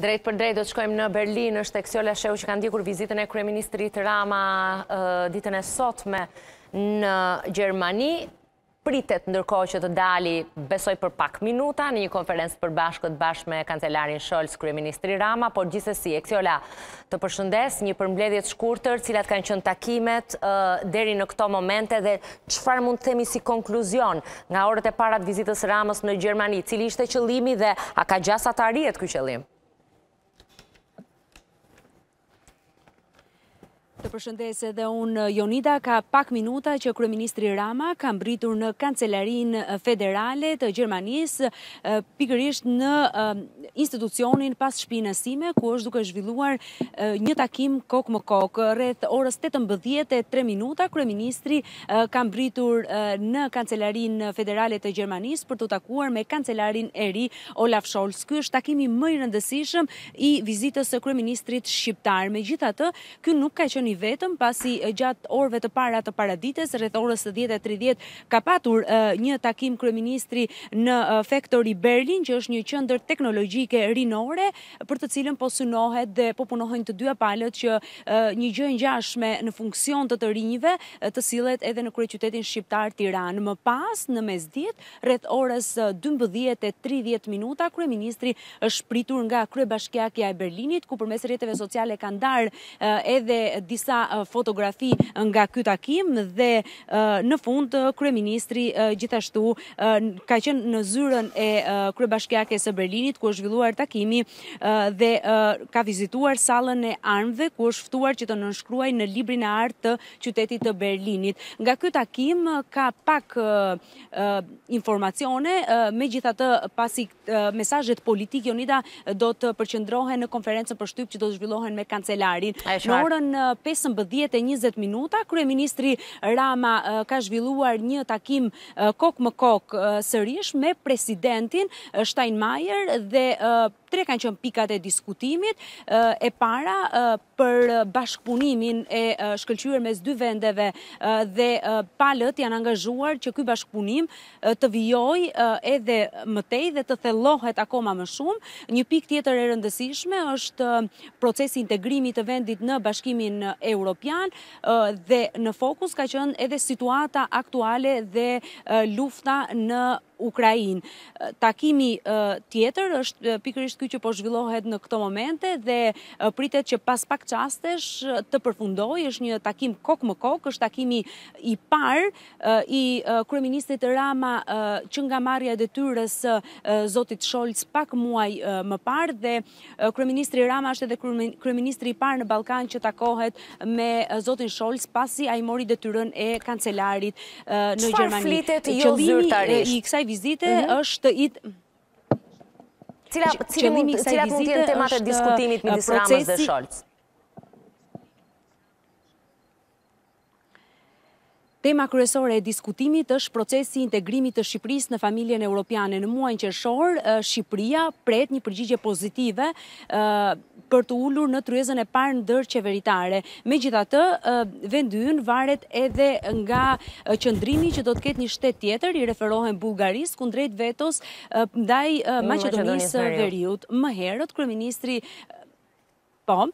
Drejtpërdrejt do të shkojmë në Berlin, është Eksiola Shehu që ka ndjekur vizitën e Kryeministrit Rama ditën e sotme në Gjermani. Pritet ndërkohë që të dalë besoj për pak minuta në një konferencë të përbashkët bashkë me kancelarin Scholz, Kryeministri Rama, por gjithsesi, Eksiola të përshëndes një përmbledhje të shkurtër, cilat kanë qenë takimet deri në këto momente dhe Çfarë mund të themi si konkluzion nga orët e para të vizitës së Ramës në Gjermani? Cili ishte qëllimi dhe a ka gjasa të arrihet ky qëllim? Të përshëndes edhe unë, Jonida, ka pak minuta që Kryeministri Rama ka mbërritur në kancelarinë federale të Gjermanisë, pikërisht në institucionin pas shpinës sime, ku është duke zhvilluar një takim kokë më kokë. Rreth orës 18 e 3 minuta, kryeministri ka mbërritur në kancelarinë federale të Gjermanisë për t'u takuar me kancelarin e ri Olaf Scholz. Ky është takimi më i rëndësishëm i vizitës së kryeministrit shqiptar. Megjithatë, ky nuk ka qenë i vetëm, pasi gjatë orëve të para të paradites, rreth orës 10:30, ka patur një takim kryeministri në Factory Berlin, që është një qendër teknologjike rinore për të cilën po synohet dhe po punohen të dyja palët që një gjë e ngjashme në funksion të të rinjve të sillet edhe në kryeqytetin shqiptar Tiranë. Më pas, në mesditë, rreth orës 12:30 minuta, kryeministri është pritur nga kryebashkiakja e Berlinit, ku përmes rrjeteve sociale kanë ndarë edhe disa fotografi nga ky takim dhe Në fund, kryeministri gjithashtu ka qenë në zyrën e kryebashkiakes së Berlinit, ku është zhvilluar takimi dhe ka vizituar sallën e armëve, ku është ftuar që të nënshkruajë në librin e artë të qytetit të Berlinit. Nga ky takim ka pak informacione, megjithatë pasi Mesazhet politike Jonida do të përqendrohen në konferencën për shtyp që do të zhvillohen me kancelarin. Në orën 15:20 minuta kryeministri Rama ka zhvilluar një takim kokë më kokë sërish me presidentin Steinmeier dhe tre kanë qenë pikat e diskutimit. E para për bashkëpunimin e shkëlqyer mes dy vendeve dhe palët janë angazhuar që ky bashkëpunim të vijojë edhe më tej dhe të thellohet akoma më shumë. Një pikë tjetër e rëndësishme është procesi i integrimit të vendit në bashkimin europian dhe në fokus ka qenë edhe situata aktuale dhe lufta në Ukrainë. Takimi tjetër është pikërisht ky që po zhvillohet në këto momente dhe pritet që pas pak çastesh të përfundojë, është një takim kokë më kokë, është takimi i parë i kryeministrit Rama që nga marrja e detyrës së zotit Scholz pak muaj më parë dhe kryeministri Rama është edhe kryeministri i parë në Ballkan që takohet me zotin Scholz pasi ai mori detyrën e kancelarit në Gjermani. Çfarë flitet jozyrtarisht? i kësaj vizite mhm. është i Cilat mund të jenë temat e diskutimit midis Ramës dhe Scholz? Tema kryesore e diskutimit është procesi i integrimit të Shqipërisë në familjen europiane. Në muajin qershor, Shqipëria pret një përgjigje pozitive për të ulur në tryezën e parë ndërqeveritare. Megjithatë, vendi ynë varet edhe nga qëndrimi që do të ketë një shtet tjetër, i referohem Bullgarisë kundrejt vetos ndaj Maqedonisë së Veriut. Më herët kryeministri Po,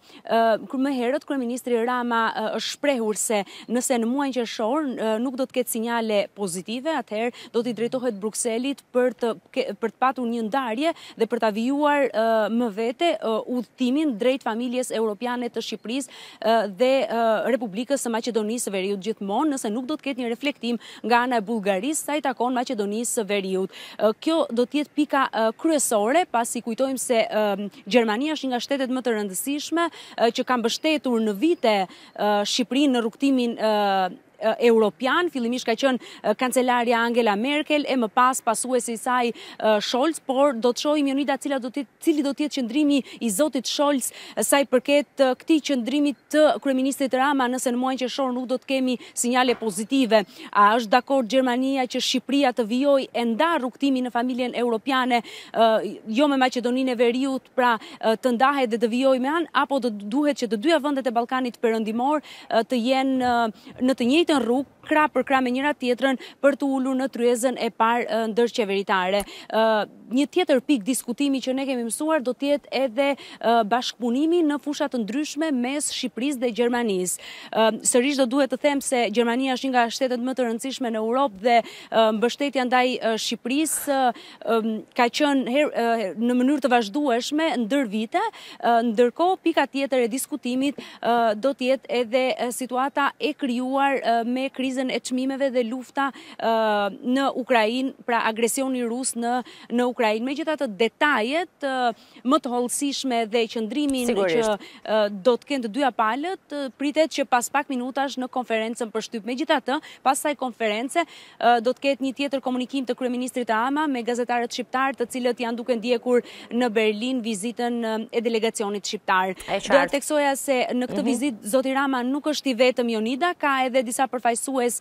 më herët kryeministri Rama është shprehur se nëse në muajin qershor nuk do të ketë sinjale pozitive, atëherë do t'i drejtohet Brukselit për të patur një ndarje dhe për ta vijuar më vete udhëtimin drejt familjes europiane të Shqipërisë dhe Republikës së Maqedonisë së Veriut gjithmonë, nëse nuk do të ketë një reflektim nga ana e Bullgarisë sa i takon Maqedonisë së Veriut. Kjo do të jetë pika kryesore, pasi kujtojmë se Gjermania është një nga shtetet më të rëndësishme që ka mbështetur në vite Shqipërinë në rrugëtimin europian, fillimisht ka qenë kancelarja Angela Merkel e më pas pasuesi i saj Scholz, por do të shohim Jonida cila do të Cili do të jetë qëndrimi i zotit Scholz sa i përket këtij qëndrimi të kryeministrit Rama nëse në muajin qershor nuk do të kemi sinjale pozitive? A është dakord Gjermania që Shqipëria të vijojë e ndarë rrugëtimin në familjen europiane, jo me Maqedoninë e Veriut, pra të ndahet dhe të vijojë mënjanë, apo do duhet që të dyja vendet e Ballkanit Perëndimor të jenë në të njëjtën rrugë, krah për krah me njëra-tjetrën për të ulur në tryezën e parë ndërqeveritare? Një tjetër pikë diskutimi që ne kemi mësuar do të jetë edhe bashkëpunimi në fusha të ndryshme mes Shqipërisë dhe Gjermanisë. Sërish do duhet të them se Gjermania është një nga shtetet më të rëndësishme në Europë dhe mbështetja ndaj Shqipërisë ka qenë në mënyrë të vazhdueshme ndër vite. Ndërkohë pika tjetër e diskutimit do të jetë edhe situata e krijuar me krizën e çmimeve dhe lufta në Ukrainë, pra agresioni rus në në Ukrainë. Megjithatë detajet më të hollësishme dhe qëndrimin që do të kenë të dyja palët pritet që pas pak minutash në konferencën për shtyp. Megjithatë, pas kësaj konference do të ketë një tjetër komunikim të kryeministrit Rama me gazetarët shqiptarë, të cilët janë duke ndjekur në Berlin vizitën e delegacionit shqiptar. Do të theksoja se në këtë mhm. vizitë zoti Rama nuk është i vetëm Jonida, ka edhe disa përfaqësues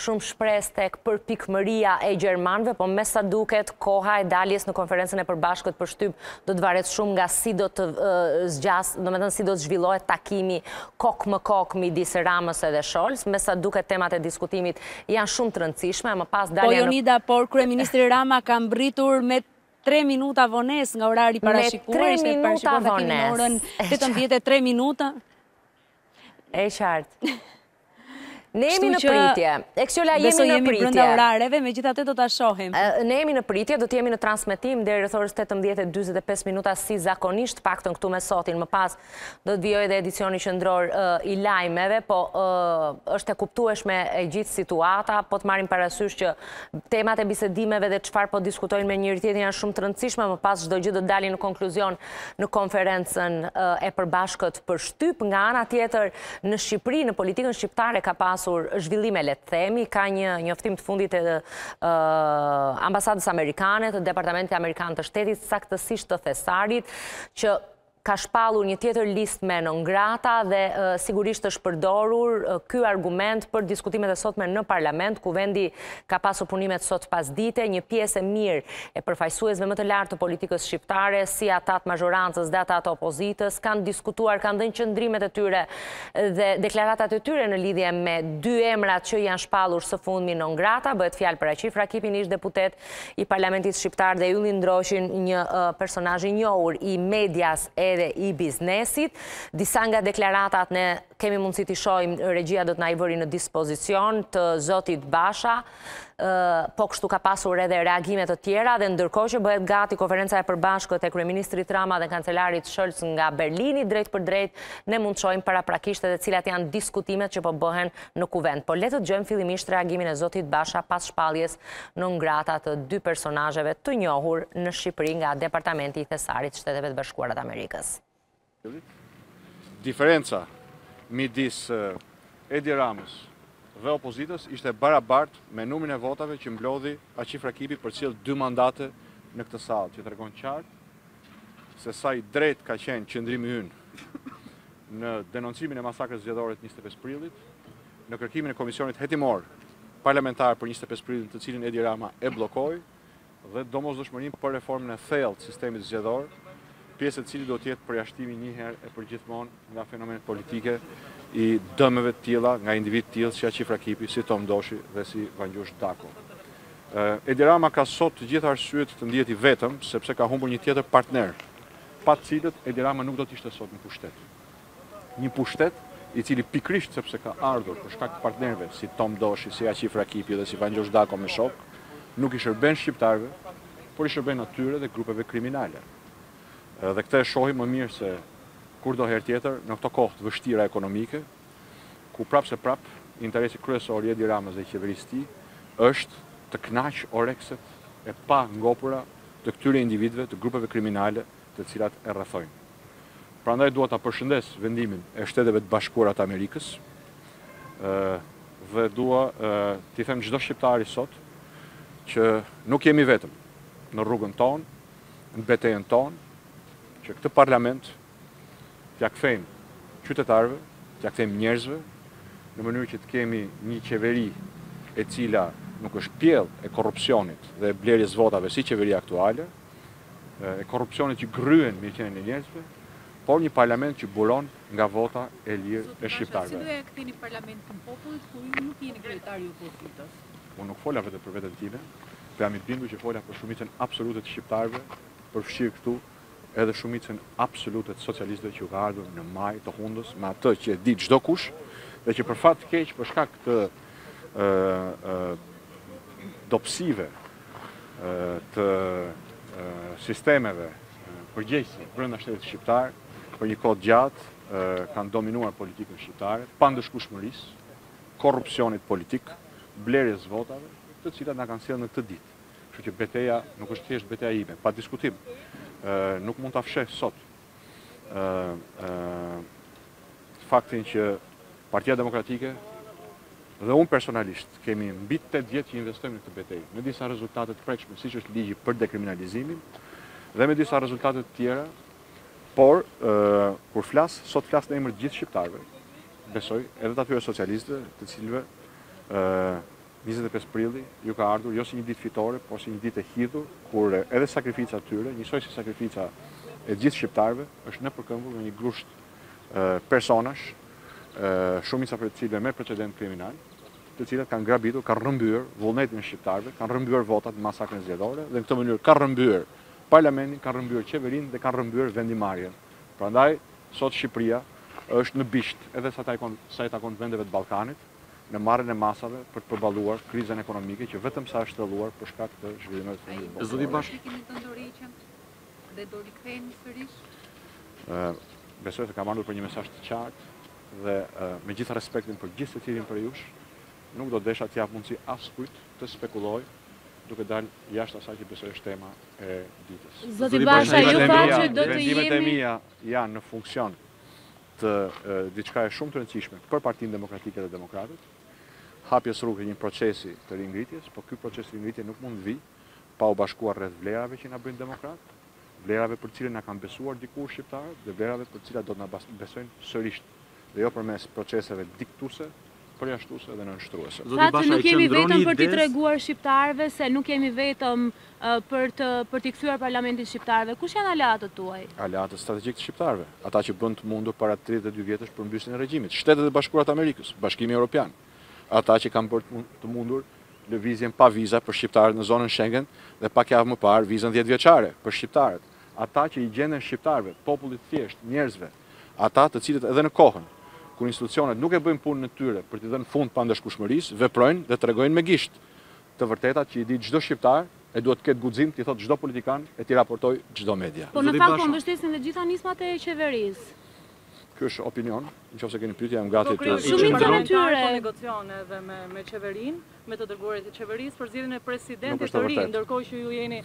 Shumë shpresë tek përpikmëria e gjermanëve, po me sa duket koha e daljes në konferencën e përbashkët për shtyp do të varet shumë nga si do të zgjasë, domethënë si do të zhvillohet takimi kokë më kokë midis Ramës edhe Scholz. Me sa duket temat e diskutimit janë shumë të rëndësishme, më pas dalja në Po Jonida, por kryeministri Rama ka mbërritur me tre minuta vonesë nga orari parashikuar, ishte parashikuar takimi në orën 18:03 minuta. E qartë. Ne jemi në pritje. Eksjola jemi në pritje. Besoj jemi brenda orareve, megjithatë do ta shohim. Ne jemi në pritje, do të jemi në transmitim deri rreth orës 18.25 minuta si zakonisht paktën këtu me sotin. Më pas do të vijojë edhe edicioni qëndror i lajmeve, po është e kuptueshme e gjithë situata, po të marrim parasysh që temat e bisedimeve dhe çfarë po diskutojnë me njëri-tjetrin janë shumë të rëndësishme, më pas çdo gjë do të dalin në konkluzion në konferencën e përbashkët për shtyp nga ana tjetër Në Shqipëri, në politikën shqiptare ka pasur zhvillime, le të themi, ka një njoftim të fundit të ambasadës amerikane, të departamentit amerikan të shtetit, saktësisht të thesarit, që ka shpallur një tjetër listë me non grata dhe sigurisht është përdorur ky argument për diskutimet e sotme në parlament, Kuvendi Ka pasur punimet sot pasdite, një pjesë e mirë e përfaqësuesve më të lartë të politikës shqiptare, si ata të mazhorancës dhe ata të opozitës, kanë diskutuar, kanë dhënë qëndrimet e tyre dhe deklaratat e tyre në lidhje me dy emrat që janë shpallur së fundmi non grata, bëhet fjalë për Aqif Rakipin, ish deputet i Parlamentit shqiptar dhe Ylli Ndroqin, një personazh i njohur i medias edhe i biznesit. Disa nga deklaratat ne kemi mundësi t'i shohim, regjia do të na i vërë në dispozicion të zotit Basha, po kështu ka pasur edhe reagime të tjera dhe ndërkohë që bëhet gati konferenca e përbashkët e Kryeministrit Rama dhe kancelarit Scholz nga Berlini drejtpërdrejt, ne mund të shohim paraprakisht edhe cilat janë diskutimet që po bëhen në kuvend. Po le të dëgjojmë fillimisht reagimin e zotit Basha pas shpalljes non grata të dy personazheve të njohur në Shqipëri nga Departamenti i Thesarit të Shteteve të Bashkuara të Amerikës. Diferenca midis Edi Ramës dhe opozitës ishte barabartë me numrin e votave që mblodhi Aqif Rakipi për të sjellë dy mandate në këtë sallë, që tregon qartë se sa i drejtë ka qenë qëndrimi ynë në denoncimin e masakrës zgjedhore të njëzet e pesë prillit, në kërkimin e Komisionit Hetimor Parlamentar për njëzet e pesë prillin të cilin Edi Rama e bllokoi dhe domosdoshmërinë për reformën e thellë të sistemit zgjedhor, pjesë e cilit do të jetë përjashtimi njëherë e përgjithmonë nga fenomenet politike i dëmeve të tilla nga individë të tillë si Aqif Rakipi, si Tom Doshi dhe si Vangjush Dako. Edi Rama ka sot të gjithë arsyet të ndihet i vetëm, sepse ka humbur një tjetër partner, pa të cilët Edi Rama nuk do të ishte sot në pushtet. Një pushtet, i cili pikërisht sepse ka ardhur për shkak të partnerëve si Tom Doshi, si Aqif Rakipi dhe si Vangjush Dako me shokë, nuk i shërben shqiptarëve, por i shërben atyre dhe grupeve kriminale. Dhe këtë e shohim më mirë se kurdoherë tjetër në këto kohë të vështira ekonomike, ku prapëseprapë interesi kryesor i Edi Ramës dhe i qeverisë së tij është të kënaqë orekset e pangopura të këtyre individëve të grupeve kriminale të cilat e rrethojnë. Prandaj dua ta përshëndes vendimin e Shteteve të Bashkuara të Amerikës dhe dua t'i them çdo shqiptari sot që nuk jemi vetëm në rrugën tonë, në betejën tonë, që këtë parlament t'ia kthejmë qytetarëve, t'ia kthejmë njerëzve, në mënyrë që të kemi një qeveri e cila nuk është pjellë e korrupsionit dhe e blerjes votave si qeveria aktuale, e korrupsionit që gryen mirëqenien e njerëzve, por një parlament që buron nga vota e lirë e shqiptarëve. Zoti Basha, si do t'ia ktheni parlamentin popullit, kur ju nuk jeni kryetari i opozitës? Unë nuk fola vetëm për veten time, po jam i bindur që fola për shumicën absolute të shqiptarëve, përfshirë këtu edhe shumicën absolute të socialistëve që u ka ardhur në majë të hundës, me atë që e di çdokush, dhe që për fat të keq për shkak të dobësive të sistemeve përgjegjëse brenda shtetit shqiptar për një kohë të gjatë kanë dominuar politikën shqiptare, pandëshkueshmërisë, korrupsionit politik, blerjes votave, të cilat na kanë sjellë në këtë ditë. Kështu që beteja nuk është thjesht beteja ime, pa diskutim. Nuk mund ta fsheh sot faktin që Partia Demokratike dhe unë personalisht kemi mbi 8 vjet që investojmë në këtë betejë, me disa rezultate të prekshme, siç është ligji për dekriminalizimin, dhe me disa rezultate të tjera, por, kur flas, sot flas në emër të gjithë shqiptarëve, besoj, edhe të atyre socialistëve, të cilëve, njëzet e pesë prilli u ka ardhur jo si një ditë fitore, por si një ditë e hidhur, kur edhe sakrifica e tyre, njësoj si sakrifica e gjithë shqiptarëve, është nëpërkëmbur nga një grusht personash, shumica prej të cilëve me precedentë kriminalë, të cilët kanë grabitur, kanë rrëmbyer vullnetin e shqiptarëve, kanë rrëmbyer votat në masakrën zgjedhore dhe në këtë mënyrë kanë rrëmbyer parlamentin, kanë rrëmbyer qeverinë dhe kanë rrëmbyer vendimmarrjen. Prandaj sot Shqipëria është në bisht edhe sa i takon vendeve të Ballkanit. në marrjen e masave për të përballuar krizën ekonomike që vetëm sa është thelluar për shkak të zhvillimeve të fundit botërore. Zoti Basha, e keni dhënë dorëheqjen dhe do riktheheni sërish? Besoj se kam ardhur për një mesazh të qartë dhe me gjithë respektin për gjithësecilin prej jush, nuk do desha t'i jap mundësi askujt të spekulojë duke dalë jashtë asaj që besoj është tema e ditës. Zoti Basha, ju pa që do të jemi... Vendimet e mija janë në funksion të diçkaje shumë të rëndësishme për Partinë Demokratike dhe demokratët, hapjes së rrugës një procesi të ringritjes, por ky proces ringritje nuk mund të vijë pa u bashkuar rreth vlerave që na bëjnë demokratë, vlerave për të cilën na kanë besuar dikur shqiptarët dhe vlerave për të cilat do të na besojnë sërisht, dhe jo përmes proceseve diktuese, përjashtuese dhe nënshtruese. Tha se nuk jemi vetëm për t'i treguar shqiptarëve se nuk jemi vetëm për të për t'i kthyer parlamentin shqiptarëve. Kush janë aleatët tuaj? Aleatët strategjikë të shqiptarëve, ata që bënë të mundur para tridhjetë e dy vjetësh përmbysjen e regjimit, Shtetet e Bashkuara të Amerikës, Bashkimi Europian, ata që kanë bërë të mundur lëvizjen pa viza për shqiptarët në zonën Shengen dhe pak javë më parë vizën dhjetëvjeçare për shqiptarët, ata që u gjenden shqiptarëve, popullit të thjeshtë, njerëzve. Ata, të cilët edhe në kohën, kur institucionet nuk e bëjnë punën e tyre për t'i dhënë fund pandëshkueshmërisë, veprojnë dhe tregojnë me gisht të vërtetat që i di çdo shqiptar e duhet të ketë guxim t'i thotë çdo politikan e t'i raportojë çdo media. Po në fakt po mbështesin të gjitha nismat e qeverisë. Ky është opinion, në qoftë se keni pyetje jam gati t'i përgjigjem. Shumica e tyre. Ata po negociojnë edhe me qeverinë. me të dërguarit e qeverisë për zgjedhjen e presidentit të ri, ndërkohë që ju jeni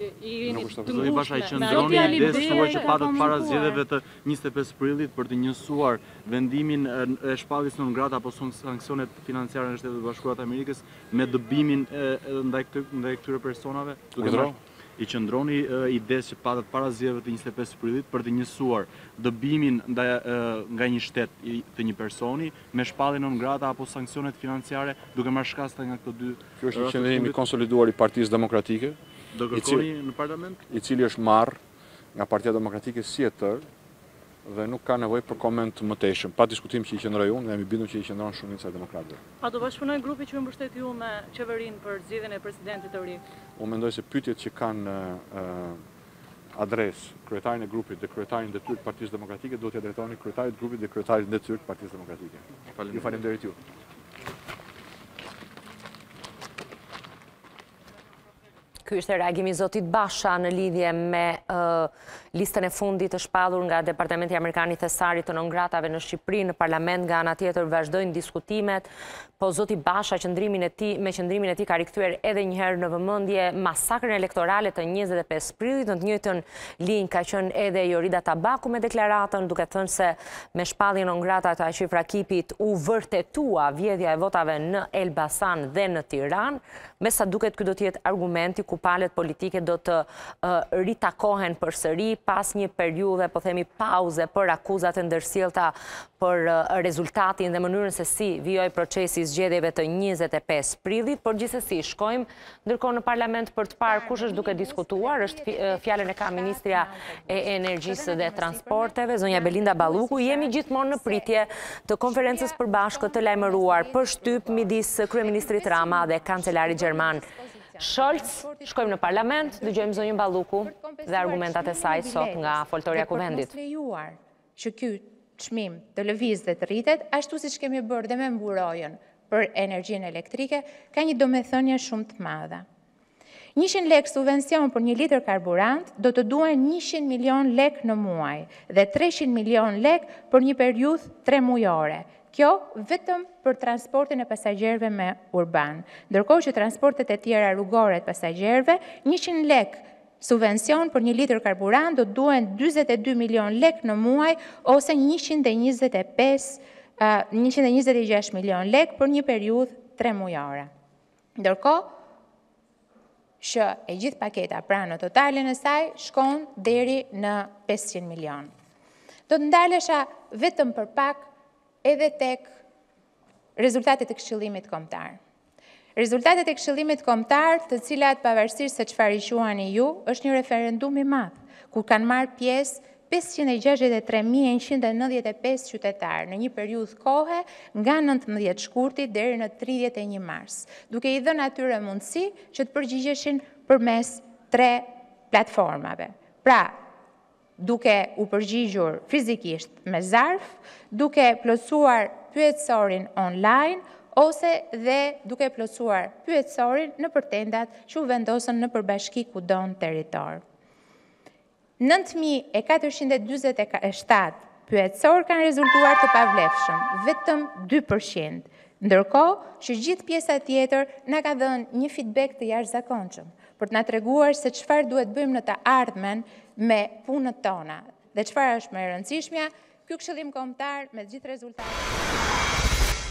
të ngushtë me. Basha. i qëndroni idesë që patët para zgjedhjeve të njëzet e pesë prillit për të njësuar vendimin e shpalljes non grata apo sanksionet financiare në Shtetet e Bashkuara të Amerikës me dëbimin ndaj këtyre personave, duke marrë i qëndroni idesë që patët para zgjedhjeve të njëzet e pesë prillit për të njësuar dëbimin nga një shtet të një personi me shpallje non grata apo sanksionet financiare duke marrë shkas nga këto dy? Ky është një qëndrim i konsoliduar i Partisë Demokratike, i cili është marrë nga Partia Demokratike si e tërë. Dhe nuk ka nevojë për koment të mëtejshëm. Pa diskutim që i qëndroj unë dhe jam i bindur që i qëndron shumica e demokratëve. A do të bashkëpunojë grupi që ju mbështet ju me Qeverinë për zgjedhjen e presidentit të ri? Unë mendoj se pyetjet që kanë adresë kryetarin e grupit dhe kryetarin në detyrë të Partisë Demokratike duhet t'ia drejtoni kryetarit të grupit dhe kryetarit në detyrë të Partisë Demokratike. Ju faleminderit ju. Ky ishte reagimi i zotit Basha në lidhje me listën e fundit të shpallur nga Departamenti Amerikan i Thesarit të non gratave në Shqipëri në parlament nga ana tjetër vazhdojnë diskutimet, po zoti Basha me qëndrimin e tij ka rikthyer edhe njëherë në vëmendje masakrën elektorale të 25 prillit, në të njëjtën linjë ka qenë edhe Jorida Tabaku me deklaratën duke thënë se me shpalljen non grata të Aqif Rakipit u vërtetua vjedhja e votave në Elbasan dhe në Tiranë, Me sa duket ky do të jetë argumenti ku palët politike do të ritakohen përsëri pas një periudhe, po themi pauze për akuzat e ndërsjellta për rezultatin dhe mënyrën se si vijoi procesi i zgjedhjeve të 25 prillit, por gjithsesi shkojmë ndërkohë në parlament për të parë kush është duke diskutuar, është fjalën e ka ministrja e Energjisë dhe Transporteve, zonja Belinda Balluku, jemi gjithmonë në pritje të konferencës së përbashkët të lajmëruar për shtyp midis Kryeministrit Rama dhe Kancelarit Gjerman Scholz, shkojmë në parlament, dëgjojmë zonjën Balluku dhe argumentat e saj sot nga foltorja e Kuvendit. Dhe për të mos lejuar që ky çmim të lëvizë dhe të rritet, ashtu siç e kemi bërë dhe me mburojën për energjinë elektrike, ka një domethënje shumë të madhe. Njëqind lekë subvencion për një litër karburant do të duhen njëqind milion lekë në muaj dhe treqind milion lekë për një periudhë tre mujore, kjo vetëm për transportin e pasagjerëve me urban, ndërkohë që transportet e tjera rrugore të pasagjerëve, njëqind lekë subvencion për një litër karburant do të duhen dyzet e dy milion lekë në muaj ose njëqind e njëzet e pesë njëqind e njëzet e gjashtë milion lekë për një periudhë tre mujore. Ndërkohë që e gjithë paketa pra në totalin e saj shkon deri në 500 milion. Do të ndalesha vetëm për pak edhe tek rezultatet e këshillimit kombëtar. Rezultatet e këshillimit kombëtar të cilat pavarësisht se çfarë i quani ju, është një referendum i madh, ku kanë marrë pjesë pesëqind e gjashtëdhjetë e tre mijë e njëqind e nëntëdhjetë e pesë qytetarë në një periudhë kohe nga nëntëmbëdhjetë shkurti deri në tridhjetë e një mars, duke i dhënë atyre mundësi që të përgjigjeshin përmes tre platformave, pra duke u përgjigjur fizikisht me zarf, duke plotësuar pyetësorin online ose dhe duke plotësuar pyetësorin nëpër tendat që u vendosën nëpër bashki kudo në territor. Nëntë mijë e katërqind e dyzet e shtatë pyetësorë kanë rezultuar të pavlefshëm, vetëm dy për qind, ndërkohë që gjithë pjesa tjetër na ka dhënë një feedback të jashtëzakonshëm, për të na treguar se çfarë duhet të bëjmë në të ardhmen me punët tona dhe çfarë është më e rëndësishmja, ky Këshillim Kombëtar me gjithë rezultatet e tij.